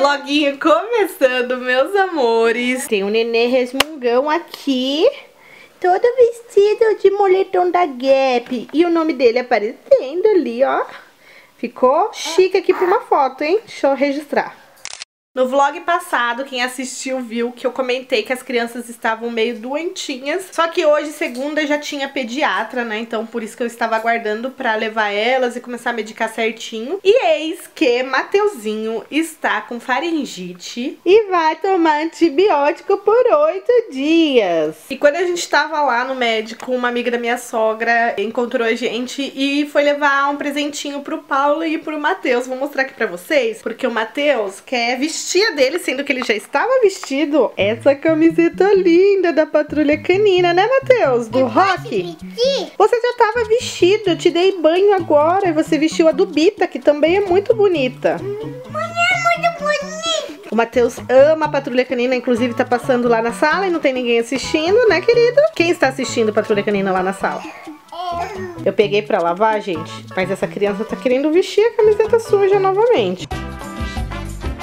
Vloguinho começando, meus amores. Tem um nenê resmungão aqui. Todo vestido de moletom da Gap. E o nome dele aparecendo ali, ó. Ficou chique aqui pra uma foto, hein? Deixa eu registrar. No vlog passado, quem assistiu viu que eu comentei que as crianças estavam meio doentinhas. Só que hoje, segunda, já tinha pediatra, né? Então por isso que eu estava aguardando pra levar elas e começar a medicar certinho. E eis que Mateuzinho está com faringite e vai tomar antibiótico por oito dias. E quando a gente tava lá no médico, uma amiga da minha sogra encontrou a gente e foi levar um presentinho pro Paulo e pro Matheus. Vou mostrar aqui pra vocês, porque o Matheus quer vestir vestia dele, sendo que ele já estava vestido. Essa camiseta linda da Patrulha Canina, né, Matheus? Do rock. Você já estava vestido, eu te dei banho agora e você vestiu a do Bita, que também é muito bonita. Mãe, é muito bonita. O Matheus ama a Patrulha Canina, inclusive tá passando lá na sala e não tem ninguém assistindo, né, querido? Quem está assistindo Patrulha Canina lá na sala? Eu peguei pra lavar, gente, mas essa criança tá querendo vestir a camiseta suja novamente.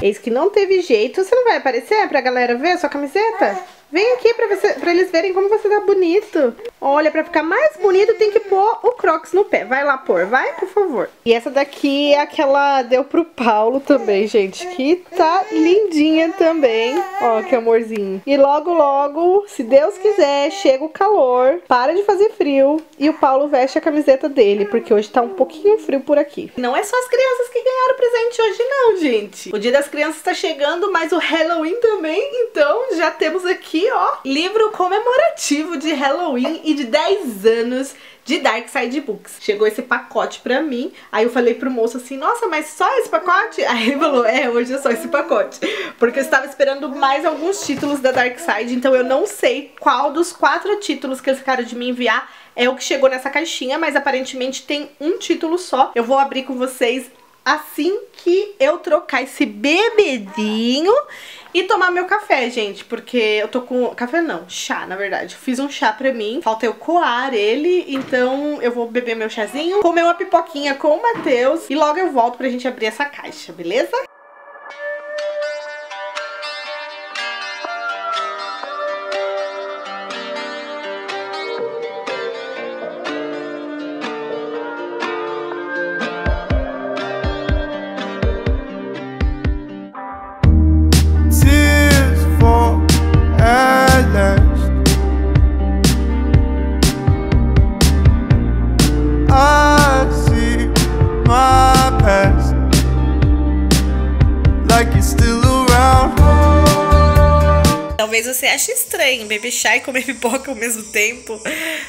Eis que não teve jeito. Você não vai aparecer pra galera ver a sua camiseta? Vem aqui pra, você, pra eles verem como você tá bonito. Olha, pra ficar mais bonito tem que pôr o crocs no pé. Vai lá pôr, vai, por favor. E essa daqui é aquela deu pro Paulo também, gente. Que tá lindinha também. Ó, que amorzinho. E logo, logo, se Deus quiser, chega o calor. Para de fazer frio. E o Paulo veste a camiseta dele, porque hoje tá um pouquinho frio por aqui. Não é só as crianças que ganharam presente hoje não, gente. O dia das crianças tá chegando, mas o Halloween também. Então, já temos aqui aqui, ó, livro comemorativo de Halloween e de 10 anos de Dark Side Books. Chegou esse pacote pra mim, aí eu falei pro moço assim, nossa, mas só esse pacote? Aí ele falou, é, hoje é só esse pacote. Porque eu estava esperando mais alguns títulos da Dark Side, então eu não sei qual dos quatro títulos que eles ficaram de me enviar é o que chegou nessa caixinha, mas aparentemente tem um título só. Eu vou abrir com vocês assim que eu trocar esse bebedinho e tomar meu café, gente, porque eu tô com... Café não, chá, na verdade. Fiz um chá pra mim, falta eu coar ele, então eu vou beber meu chazinho, comer uma pipoquinha com o Matheus e logo eu volto pra gente abrir essa caixa, beleza? Beber chá e comer pipoca ao mesmo tempo.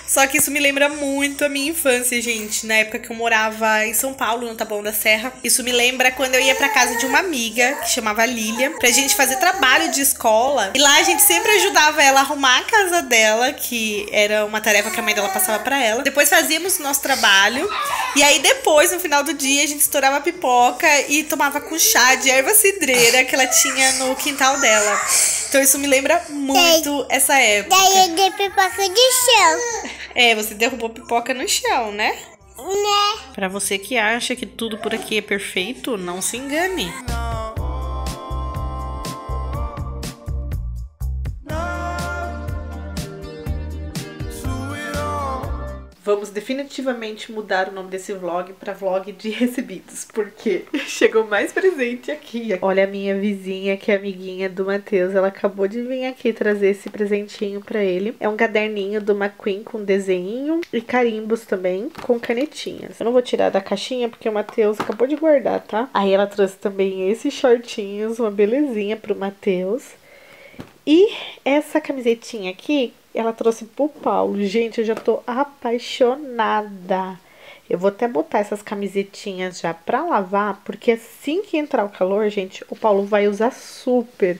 Só que isso me lembra muito a minha infância, gente. Na época que eu morava em São Paulo, no Taboão da Serra. Isso me lembra quando eu ia pra casa de uma amiga, que chamava Lilia, pra gente fazer trabalho de escola. E lá a gente sempre ajudava ela a arrumar a casa dela, que era uma tarefa que a mãe dela passava pra ela. Depois fazíamos o nosso trabalho. E aí depois, no final do dia, a gente estourava pipoca e tomava com chá de erva cidreira que ela tinha no quintal dela. Então isso me lembra muito essa época. Daí eu dei pipoca de chão. É, você derrubou pipoca no chão, né? Né? Pra você que acha que tudo por aqui é perfeito, não se engane. Vamos definitivamente mudar o nome desse vlog para vlog de recebidos, porque chegou mais presente aqui. Olha a minha vizinha, que é amiguinha do Matheus, ela acabou de vir aqui trazer esse presentinho para ele. É um caderninho do McQueen com desenho e carimbos também, com canetinhas. Eu não vou tirar da caixinha porque o Matheus acabou de guardar, tá? Aí ela trouxe também esses shortinhos, uma belezinha pro Matheus. E essa camisetinha aqui ela trouxe pro Paulo. Gente, eu já tô apaixonada. Eu vou até botar essas camisetinhas já pra lavar, porque assim que entrar o calor, gente, o Paulo vai usar super.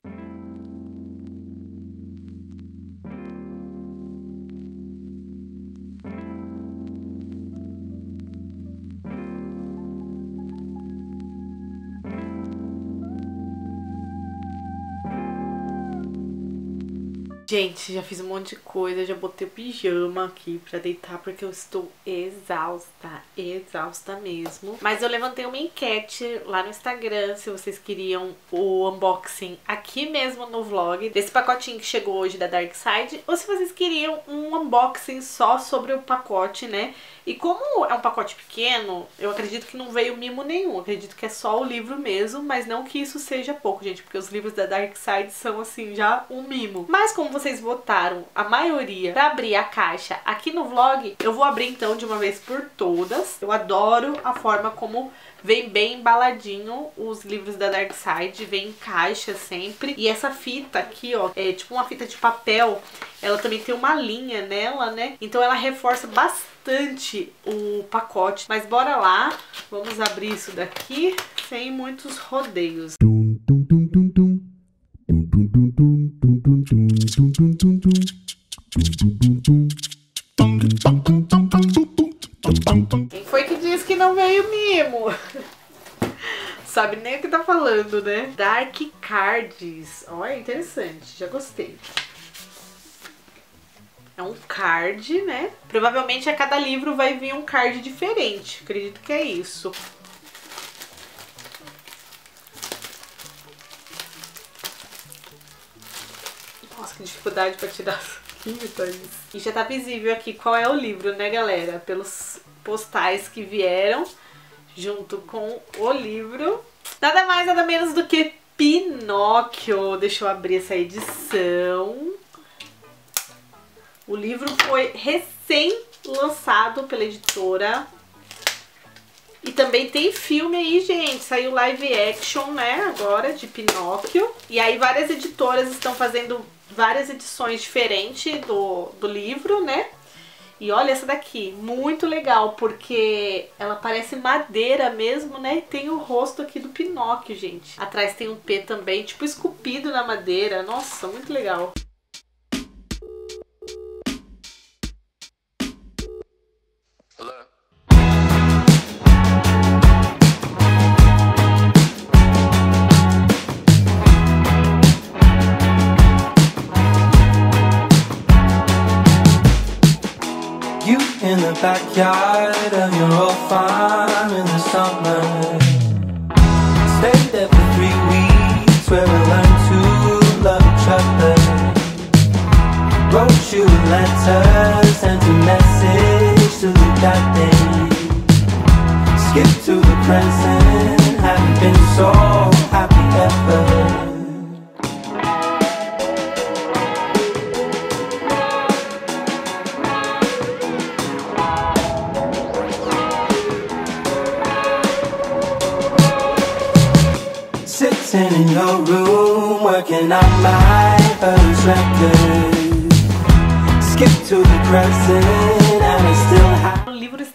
Gente, já fiz um monte de coisa, já botei o pijama aqui pra deitar porque eu estou exausta, exausta mesmo. Mas eu levantei uma enquete lá no Instagram se vocês queriam o unboxing aqui mesmo no vlog desse pacotinho que chegou hoje da Dark Side ou se vocês queriam um unboxing só sobre o pacote, né? E como é um pacote pequeno, eu acredito que não veio mimo nenhum, acredito que é só o livro mesmo, mas não que isso seja pouco, gente, porque os livros da Dark Side são assim já um mimo. Mas como vocês votaram a maioria pra abrir a caixa aqui no vlog, eu vou abrir então de uma vez por todas. Eu adoro a forma como vem bem embaladinho os livros da Dark Side, vem em caixa sempre. E essa fita aqui, ó, é tipo uma fita de papel, ela também tem uma linha nela, né? Então ela reforça bastante o pacote. Mas bora lá, vamos abrir isso daqui sem muitos rodeios. Falando, né? Dark Cards. Olha, interessante. Já gostei. É um card, né? Provavelmente a cada livro vai vir um card diferente. Acredito que é isso. Nossa, que dificuldade pra tirar. E já tá visível aqui qual é o livro, né, galera? Pelos postais que vieram junto com o livro. Nada mais, nada menos do que Pinóquio. Deixa eu abrir essa edição. O livro foi recém-lançado pela editora. E também tem filme aí, gente. Saiu live action, né, agora, de Pinóquio. E aí várias editoras estão fazendo várias edições diferentes do, do livro, né? E olha essa daqui, muito legal, porque ela parece madeira mesmo, né? E tem o rosto aqui do Pinóquio, gente. Atrás tem um P também, tipo esculpido na madeira. Nossa, muito legal. In the backyard of your old farm in the summer. Stayed there for three weeks where we learned to love each other. Wrote you letters, sent a message to the that day. Skip to the present, haven't been so in your room, working on my first record. Skip to the present,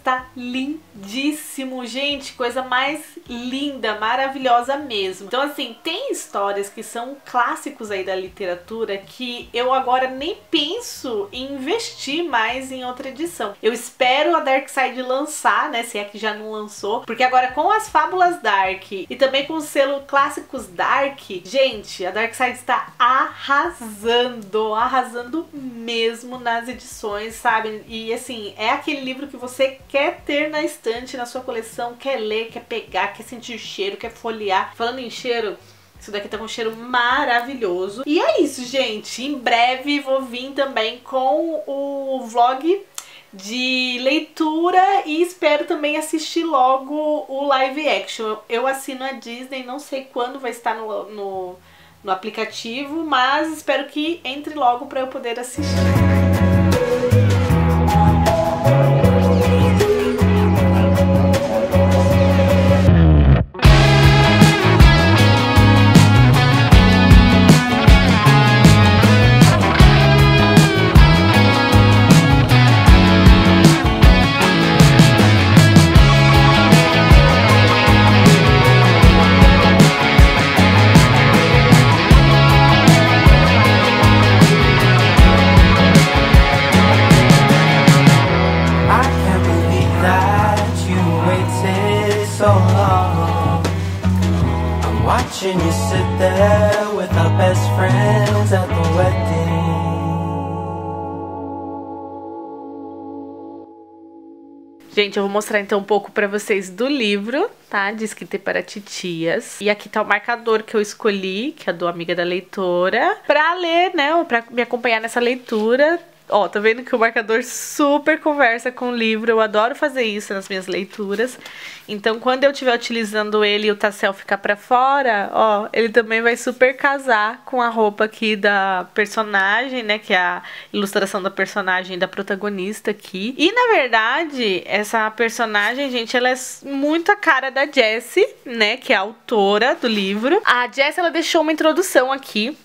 está lindíssimo, gente, coisa mais linda, maravilhosa mesmo. Então, assim, tem histórias que são clássicos aí da literatura que eu agora nem penso em investir mais em outra edição. Eu espero a Dark Side lançar, né, se é que já não lançou, porque agora com as Fábulas Dark e também com o selo Clássicos Dark, gente, a Dark Side está arrasando, arrasando mesmo nas edições, sabe? E assim, é aquele livro que você quer ter na estante, na sua coleção, quer ler, quer pegar, quer sentir cheiro, quer folhear. Falando em cheiro, isso daqui tá com um cheiro maravilhoso. E é isso, gente. Em breve vou vir também com o vlog de leitura e espero também assistir logo o live action. Eu assino a Disney, não sei quando vai estar no, no, no aplicativo, mas espero que entre logo para eu poder assistir. Gente, eu vou mostrar então um pouco pra vocês do livro, tá? De escrita para titias. E aqui tá o marcador que eu escolhi, que é do Amiga da Leitora, pra ler, né? Ou pra me acompanhar nessa leitura. Ó, tá vendo que o marcador super conversa com o livro. Eu adoro fazer isso nas minhas leituras. Então, quando eu estiver utilizando ele e o Tassel ficar pra fora, ó, ele também vai super casar com a roupa aqui da personagem, né? Que é a ilustração da personagem da protagonista aqui. E, na verdade, essa personagem, gente, ela é muito a cara da Jessie, né? Que é a autora do livro. A Jessie, ela deixou uma introdução aqui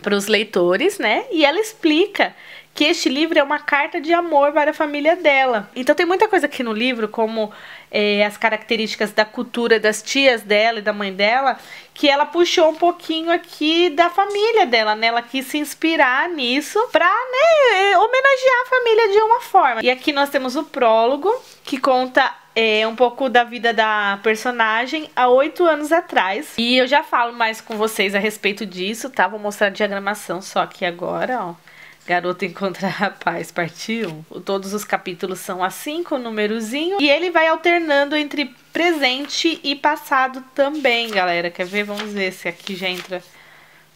para os leitores, né? E ela explica que este livro é uma carta de amor para a família dela. Então tem muita coisa aqui no livro, como é, as características da cultura das tias dela e da mãe dela, que ela puxou um pouquinho aqui da família dela, né? Ela quis se inspirar nisso pra, né, homenagear a família de uma forma. E aqui nós temos o prólogo, que conta é, um pouco da vida da personagem há oito anos atrás. E eu já falo mais com vocês a respeito disso, tá? Vou mostrar a diagramação só aqui agora, ó. Garota encontra rapaz, parte 1. Todos os capítulos são assim, com númerozinho. E ele vai alternando entre presente e passado também, galera. Quer ver? Vamos ver se aqui já entra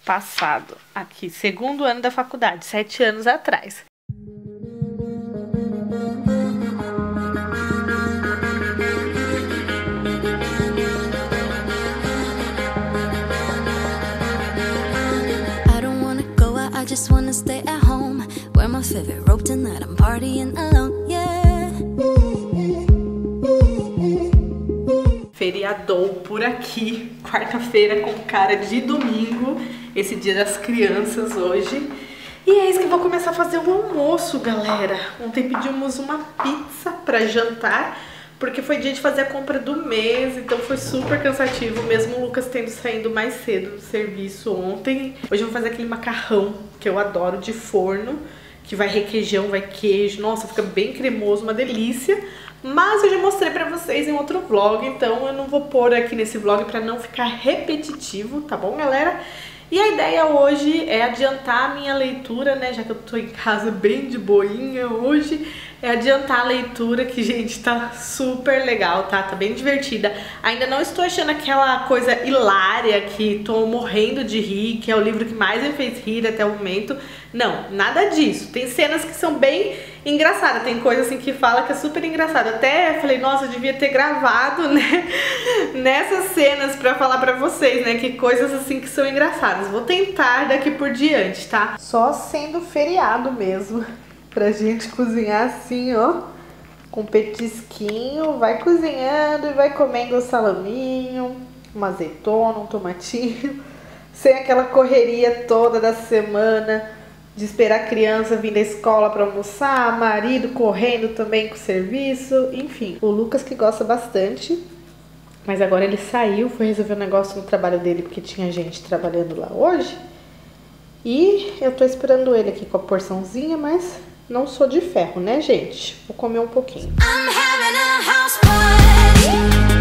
passado. Aqui, segundo ano da faculdade, sete anos atrás. I just wanna stay at favorite robe tonight, I'm partying alone, yeah. Feriadou por aqui, quarta-feira com cara de domingo, esse dia das crianças hoje. E é isso que eu vou começar a fazer um almoço, galera. Ontem pedimos uma pizza pra jantar, porque foi dia de fazer a compra do mês, então foi super cansativo, mesmo o Lucas tendo saído mais cedo do serviço ontem. Hoje eu vou fazer aquele macarrão que eu adoro de forno, que vai requeijão, vai queijo, nossa, fica bem cremoso, uma delícia. Mas eu já mostrei pra vocês em outro vlog, então eu não vou pôr aqui nesse vlog pra não ficar repetitivo, tá bom, galera? E a ideia hoje é adiantar a minha leitura, né? Já que eu tô em casa bem de boinha hoje, é adiantar a leitura que, gente, tá super legal, tá? Tá bem divertida. Ainda não estou achando aquela coisa hilária que tô morrendo de rir, que é o livro que mais me fez rir até o momento. Não, nada disso. Tem cenas que são bem engraçadas, tem coisa assim que fala que é super engraçado. Até falei, nossa, eu devia ter gravado, né? Nessas cenas pra falar pra vocês, né? Que coisas assim que são engraçadas. Vou tentar daqui por diante, tá? Só sendo feriado mesmo. Pra gente cozinhar assim, ó. Com petisquinho, vai cozinhando e vai comendo o salaminho, uma azeitona, um tomatinho. Sem aquela correria toda da semana de esperar a criança vir da escola para almoçar, marido correndo também com o serviço, enfim. O Lucas que gosta bastante, mas agora ele saiu, foi resolver um negócio no trabalho dele porque tinha gente trabalhando lá hoje. E eu tô esperando ele aqui com a porçãozinha, mas não sou de ferro, né, gente? Vou comer um pouquinho. I'm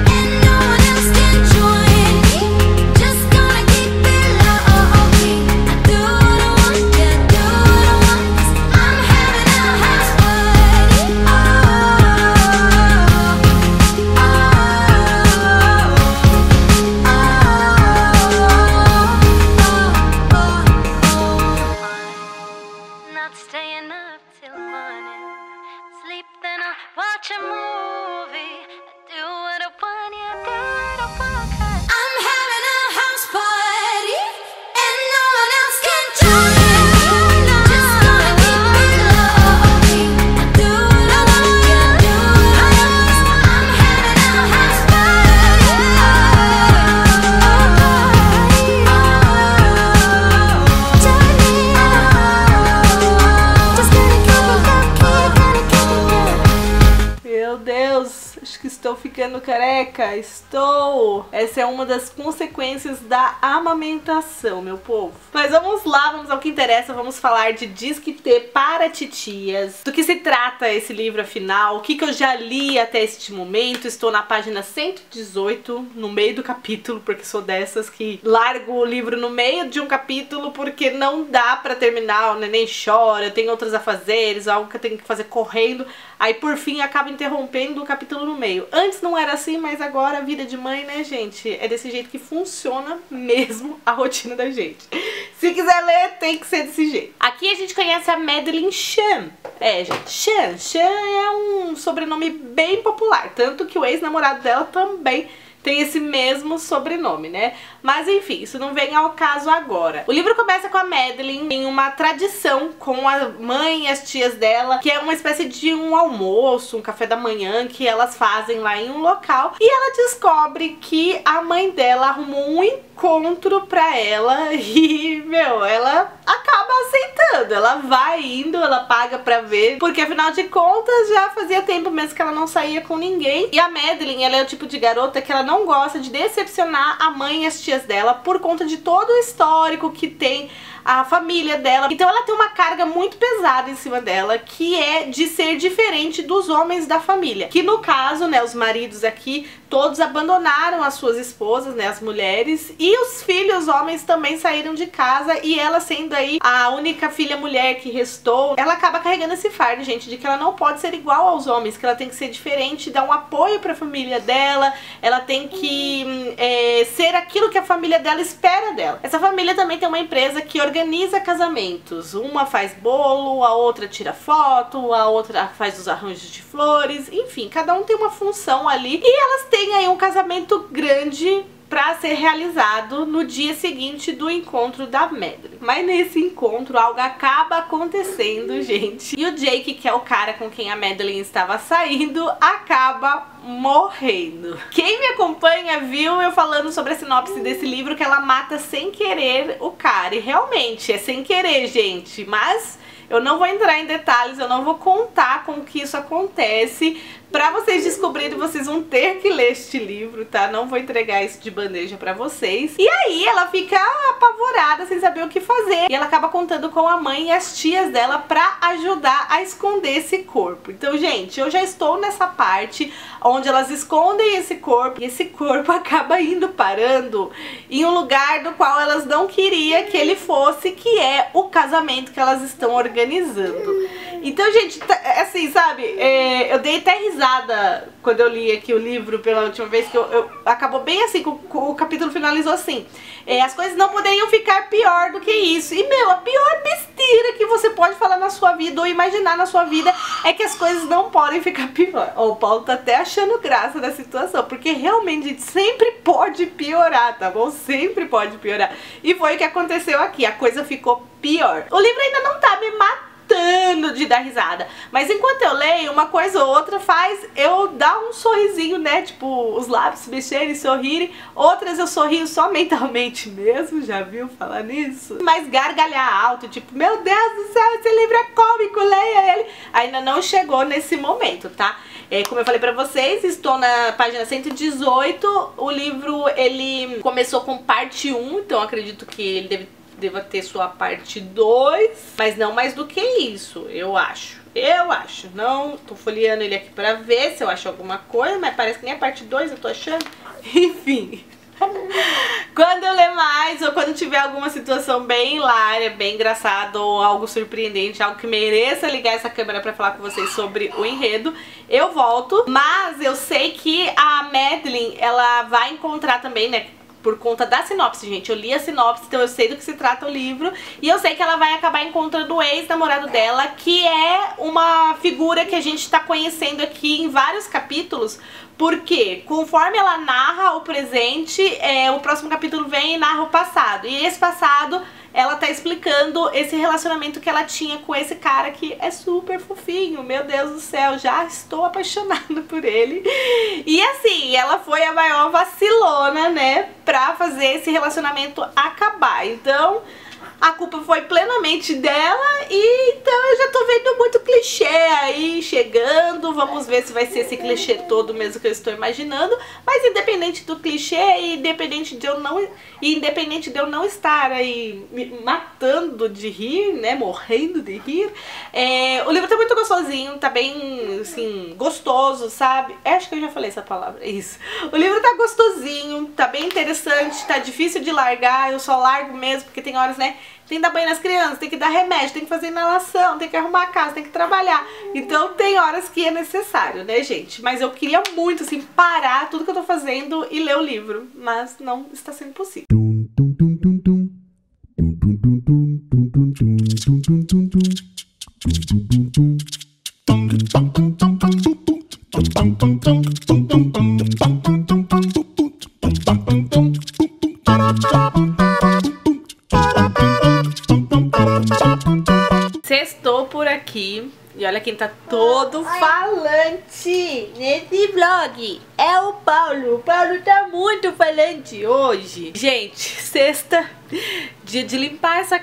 é uma das da amamentação, meu povo. Mas vamos lá, vamos ao que interessa. Vamos falar de Disque T para titias. Do que se trata esse livro, afinal? O que, que eu já li até este momento? Estou na página 118, no meio do capítulo, porque sou dessas que largo o livro no meio de um capítulo porque não dá pra terminar, o neném chora, tem outros afazeres, algo que eu tenho que fazer correndo. Aí por fim acaba interrompendo o capítulo no meio. Antes não era assim, mas agora a vida de mãe, né, gente? É desse jeito que funciona mesmo a rotina da gente. Se quiser ler, tem que ser desse jeito. Aqui a gente conhece a Madeline Chan. É, gente, Chan. Chan é um sobrenome bem popular. Tanto que o ex-namorado dela também tem esse mesmo sobrenome, né? Mas enfim, isso não vem ao caso agora. O livro começa com a Madeline em uma tradição com a mãe e as tias dela, que é uma espécie de um almoço, um café da manhã que elas fazem lá em um local. E ela descobre que a mãe dela arrumou um encontro pra ela e, meu, ela acaba aceitando. Ela vai indo, ela paga pra ver, porque afinal de contas já fazia tempo mesmo que ela não saía com ninguém. E a Madeline, ela é o tipo de garota que ela não gosta de decepcionar a mãe e as tias dela por conta de todo o histórico que tem a família dela. Então ela tem uma carga muito pesada em cima dela, que é de ser diferente dos homens da família. Que no caso, né, os maridos aqui, todos abandonaram as suas esposas, né, as mulheres, e os filhos homens também saíram de casa e ela sendo aí a única filha mulher que restou, ela acaba carregando esse fardo, gente, de que ela não pode ser igual aos homens, que ela tem que ser diferente, dar um apoio pra família dela, ela tem que hum, é, ser aquilo que a família dela espera dela. Essa família também tem uma empresa que organiza casamentos. Uma faz bolo, a outra tira foto, a outra faz os arranjos de flores, enfim, cada um tem uma função ali e elas têm aí um casamento grande pra ser realizado no dia seguinte do encontro da Madeline. Mas nesse encontro algo acaba acontecendo, gente. E o Jake, que é o cara com quem a Madeline estava saindo, acaba morrendo. Quem me acompanha viu eu falando sobre a sinopse desse livro que ela mata sem querer o cara. E realmente é sem querer, gente. Mas eu não vou entrar em detalhes, eu não vou contar como que isso acontece. Pra vocês descobrirem, vocês vão ter que ler este livro, tá? Não vou entregar isso de bandeja pra vocês. E aí ela fica apavorada, sem saber o que fazer. E ela acaba contando com a mãe e as tias dela pra ajudar a esconder esse corpo. Então, gente, eu já estou nessa parte onde elas escondem esse corpo. E esse corpo acaba indo parando em um lugar do qual elas não queriam que ele fosse, que é o casamento que elas estão organizando. Então, gente, tá- assim, sabe, é, eu dei até risada quando eu li aqui o livro pela última vez, que eu, eu- acabou bem assim, com- o capítulo finalizou assim. é, as coisas não poderiam ficar pior do que isso. E, meu, a pior besteira que você pode falar na sua vida ou imaginar na sua vida é que as coisas não podem ficar pior. O Paulo tá até achando graça da situação, porque realmente, gente, sempre pode piorar, tá bom? Sempre pode piorar. E foi o que aconteceu aqui, a coisa ficou pior. O livro ainda não tá me matando de dar risada. Mas enquanto eu leio, uma coisa ou outra faz eu dar um sorrisinho, né? Tipo, os lábios se mexerem, sorrirem. Outras eu sorrio só mentalmente mesmo, já viu falar nisso? Mas gargalhar alto, tipo, meu Deus do céu, esse livro é cômico, leia ele. Ainda não chegou nesse momento, tá? É, como eu falei pra vocês, estou na página 118. O livro, ele começou com parte 1, então acredito que ele deve deva ter sua parte 2, mas não mais do que isso, eu acho. Eu acho. Não tô folheando ele aqui pra ver se eu acho alguma coisa, mas parece que nem a parte 2 eu tô achando. Enfim. Quando eu ler mais ou quando tiver alguma situação bem hilária, bem engraçada ou algo surpreendente, algo que mereça ligar essa câmera pra falar com vocês sobre o enredo, eu volto. Mas eu sei que a Madeline, ela vai encontrar também, né? Por conta da sinopse, gente. Eu li a sinopse, então eu sei do que se trata o livro. E eu sei que ela vai acabar encontrando o ex-namorado dela, que é uma figura que a gente tá conhecendo aqui em vários capítulos. Porque conforme ela narra o presente, é, o próximo capítulo vem e narra o passado. E esse passado ela tá explicando esse relacionamento que ela tinha com esse cara que é super fofinho. Meu Deus do céu, já estou apaixonada por ele. E assim, ela foi a maior vacilona, né, pra fazer esse relacionamento acabar. Então, a culpa foi plenamente dela e então eu já tô vendo muito clichê aí chegando. Vamos ver se vai ser esse clichê todo mesmo que eu estou imaginando. Mas independente do clichê independente de eu não independente de eu não estar aí me matando de rir, né, morrendo de rir, é, o livro tá muito gostosinho, tá bem assim gostoso, sabe? É, acho que eu já falei essa palavra, é isso. O livro tá gostosinho, tá bem interessante, tá difícil de largar. Eu só largo mesmo porque tem horas, né? Tem que dar banho nas crianças, tem que dar remédio, tem que fazer inalação, tem que arrumar a casa, tem que trabalhar. Então tem horas que é necessário, né, gente? Mas eu queria muito, assim, parar tudo que eu tô fazendo e ler o livro. Mas não está sendo possível.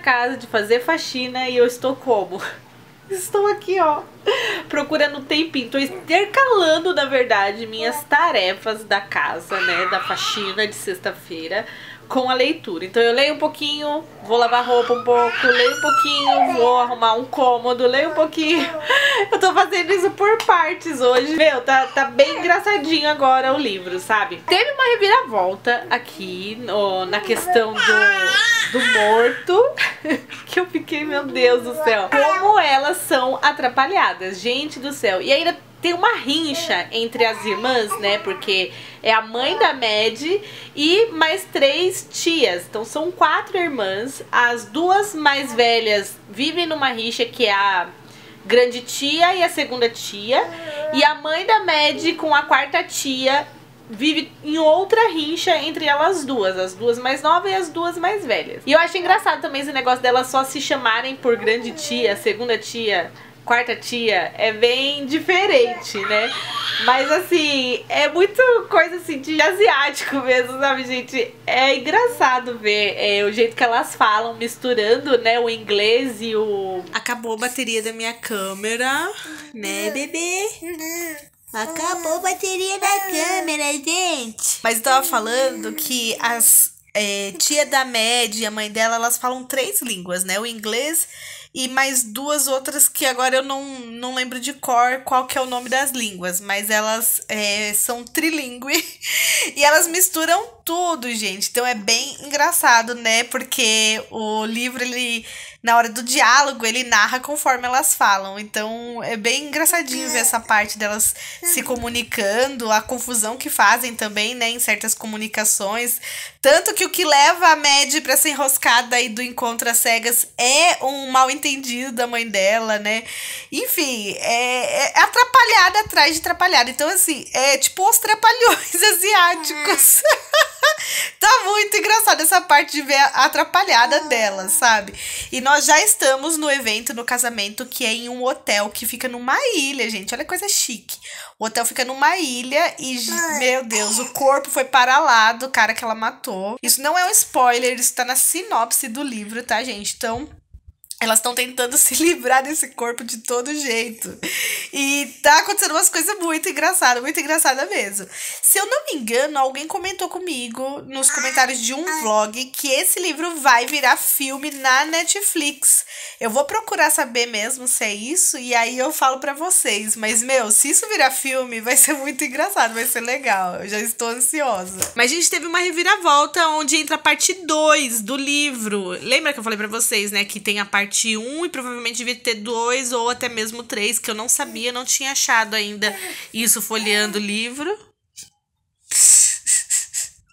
Casa, de fazer faxina e eu estou como? Estou aqui, ó, procurando tempinho. Tô intercalando, na verdade, minhas tarefas da casa, né, da faxina de sexta-feira com a leitura. Então eu leio um pouquinho, vou lavar roupa um pouco, leio um pouquinho, vou arrumar um cômodo, leio um pouquinho. Eu tô fazendo isso por partes hoje. Meu, tá, tá bem engraçadinho agora o livro, sabe? Teve uma reviravolta aqui no, na questão do, do morto, que eu fiquei, meu Deus do céu. Como elas são atrapalhadas, gente do céu. E ainda tem uma rincha entre as irmãs, né? Porque é a mãe da Mad e mais três tias. Então são quatro irmãs. As duas mais velhas vivem numa rixa que é a grande tia e a segunda tia. E a mãe da Mad com a quarta tia vive em outra rixa entre elas duas, as duas mais novas e as duas mais velhas. E eu acho engraçado também esse negócio delas só se chamarem por grande tia, segunda tia, quarta tia, é bem diferente, né? Mas assim, é muito coisa assim de asiático mesmo, sabe, gente? É engraçado ver é, o jeito que elas falam, misturando, né, o inglês e o. Acabou a bateria da minha câmera, né, bebê? Acabou a bateria da câmera, gente. Mas eu tava falando que as é, tia da Mad e a mãe dela, elas falam três línguas, né? O inglês e mais duas outras que agora eu não, não lembro de cor qual que é o nome das línguas, mas elas é, são trilingue e elas misturam tudo, gente. Então é bem engraçado, né? Porque o livro, ele, na hora do diálogo, ele narra conforme elas falam. Então é bem engraçadinho ver essa parte delas se comunicando, a confusão que fazem também, né? Em certas comunicações. Tanto que o que leva a Mad pra ser enroscada aí do encontro às cegas é um mal entendido da mãe dela, né? Enfim, é, é atrapalhada atrás de atrapalhada. Então, assim, é tipo os trapalhões asiáticos. tá muito engraçado essa parte de ver a atrapalhada dela, sabe? E nós já estamos no evento, no casamento, que é em um hotel que fica numa ilha, gente. Olha que coisa chique. O hotel fica numa ilha e, meu Deus, o corpo foi para lá do cara que ela matou. Isso não é um spoiler, isso tá na sinopse do livro, tá, gente? Então, elas estão tentando se livrar desse corpo de todo jeito. E tá acontecendo umas coisas muito engraçadas, muito engraçada mesmo. Se eu não me engano, alguém comentou comigo nos comentários de um vlog que esse livro vai virar filme na Netflix. Eu vou procurar saber mesmo se é isso e aí eu falo pra vocês. Mas, meu, se isso virar filme, vai ser muito engraçado, vai ser legal. Eu já estou ansiosa. Mas a gente teve uma reviravolta onde entra a parte 2 do livro. Lembra que eu falei pra vocês, né, que tem a parte 1 e provavelmente devia ter dois ou até mesmo três, que eu não sabia, não tinha achado ainda isso folheando o livro.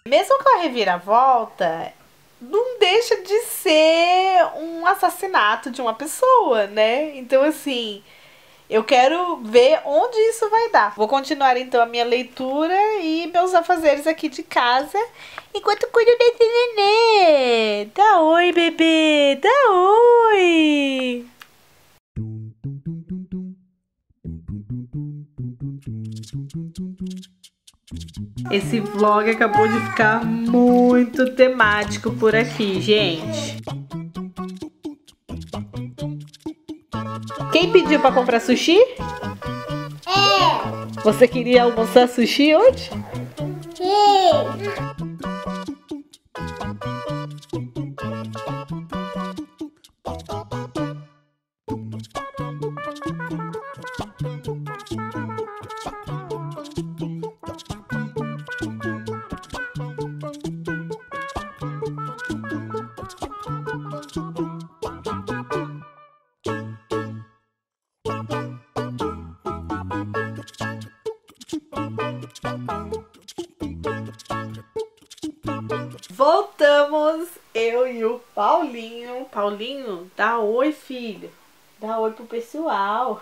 Mesmo com a reviravolta, não deixa de ser um assassinato de uma pessoa, né? Então, assim, eu quero ver onde isso vai dar. Vou continuar então a minha leitura e meus afazeres aqui de casa. Enquanto cuido desse nenê. Dá oi, bebê. Dá oi. Esse vlog acabou de ficar muito temático por aqui, gente. Quem pediu pra comprar sushi? É. Você queria almoçar sushi hoje? Sim. Paulinho. Paulinho, dá oi, filho. Dá oi pro pessoal.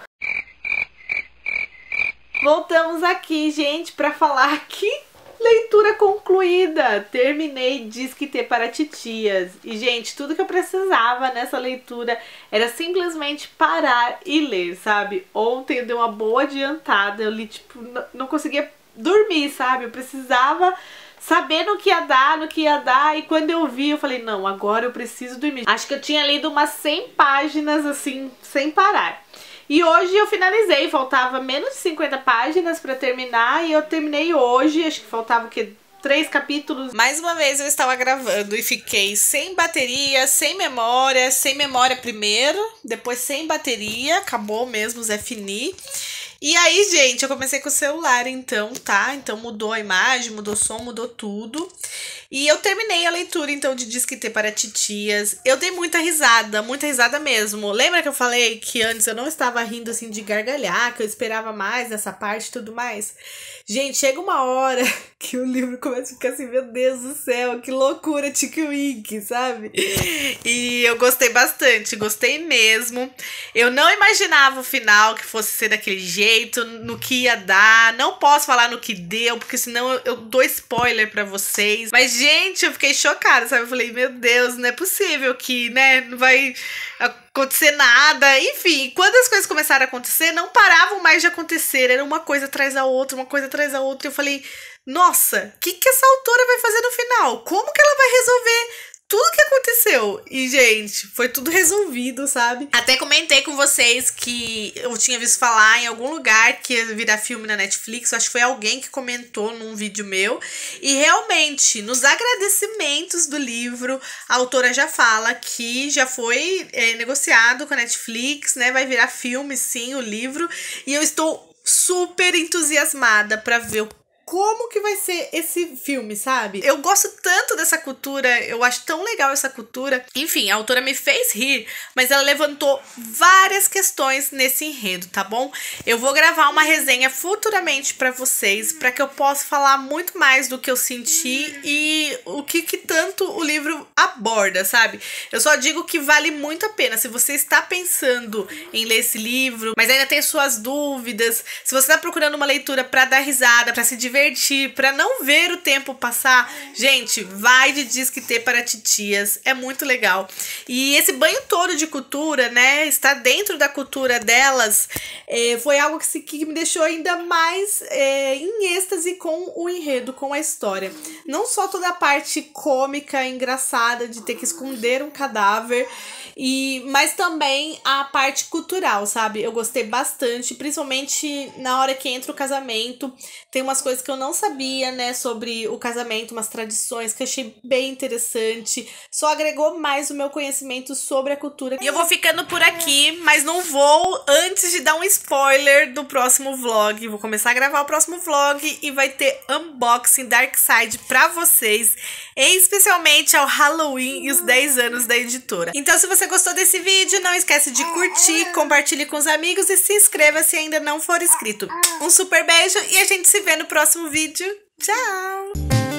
Voltamos aqui, gente, pra falar que leitura concluída. Terminei Diz que ter para titias. E, gente, tudo que eu precisava nessa leitura era simplesmente parar e ler, sabe? Ontem eu dei uma boa adiantada. Eu li, tipo, não conseguia dormir, sabe? Eu precisava saber no que ia dar, no que ia dar. E quando eu vi, eu falei, não, agora eu preciso dormir. Acho que eu tinha lido umas 100 páginas, assim, sem parar. E hoje eu finalizei, faltava menos de 50 páginas pra terminar e eu terminei hoje, acho que faltava o quê? Três capítulos. Mais uma vez eu estava gravando e fiquei sem bateria, sem memória, sem memória primeiro, depois sem bateria, acabou mesmo o Zé Fini. E aí, gente, eu comecei com o celular, então, tá? Então mudou a imagem, mudou o som, mudou tudo. E eu terminei a leitura, então, de Disque para Titias. Eu dei muita risada, muita risada mesmo. Lembra que eu falei que antes eu não estava rindo assim de gargalhar, que eu esperava mais nessa parte e tudo mais? Gente, chega uma hora que o livro começa a ficar assim, meu Deus do céu, que loucura, Tiki Wink, sabe? E eu gostei bastante, gostei mesmo. Eu não imaginava o final que fosse ser daquele jeito, no que ia dar. Não posso falar no que deu, porque senão eu, eu dou spoiler pra vocês. Mas, gente, eu fiquei chocada, sabe? Eu falei, meu Deus, não é possível que, né, não vai acontecer nada. Enfim, quando as coisas começaram a acontecer, não paravam mais de acontecer. Era uma coisa atrás da outra, uma coisa atrás da outra. E eu falei, nossa, o que, que essa autora vai fazer no final? Como que ela vai resolver tudo que aconteceu. E, gente, foi tudo resolvido, sabe? Até comentei com vocês que eu tinha visto falar em algum lugar que ia virar filme na Netflix. Acho que foi alguém que comentou num vídeo meu. E realmente, nos agradecimentos do livro, a autora já fala que já foi é, negociado com a Netflix, né? Vai virar filme, sim, o livro. E eu estou super entusiasmada para ver o como que vai ser esse filme, sabe? Eu gosto tanto dessa cultura, eu acho tão legal essa cultura. Enfim, a autora me fez rir, mas ela levantou várias questões nesse enredo, tá bom? Eu vou gravar uma resenha futuramente pra vocês, pra que eu possa falar muito mais do que eu senti e o que, que tanto o livro aborda, sabe? Eu só digo que vale muito a pena. Se você está pensando em ler esse livro, mas ainda tem suas dúvidas, se você está procurando uma leitura pra dar risada, pra se divertir, pra não ver o tempo passar, gente, vai de Disque T para Titias. É muito legal. E esse banho todo de cultura, né? Está dentro da cultura delas. é, foi algo que, se- que me deixou ainda mais é, em êxtase com o enredo, com a história. Não só toda a parte cômica, engraçada de ter que esconder um cadáver. E, mas também a parte cultural, sabe? Eu gostei bastante, principalmente na hora que entra o casamento. Tem umas coisas que eu não sabia, né, sobre o casamento, umas tradições que eu achei bem interessante. Só agregou mais o meu conhecimento sobre a cultura. E eu vou ficando por aqui, mas não vou antes de dar um spoiler do próximo vlog. Vou começar a gravar o próximo vlog e vai ter unboxing Dark Side pra vocês, especialmente ao Halloween e os 10 anos da editora. Então, se você gostou desse vídeo, não esquece de curtir, compartilhe com os amigos e se inscreva se ainda não for inscrito. Um super beijo e a gente se vê no próximo vídeo. Tchau!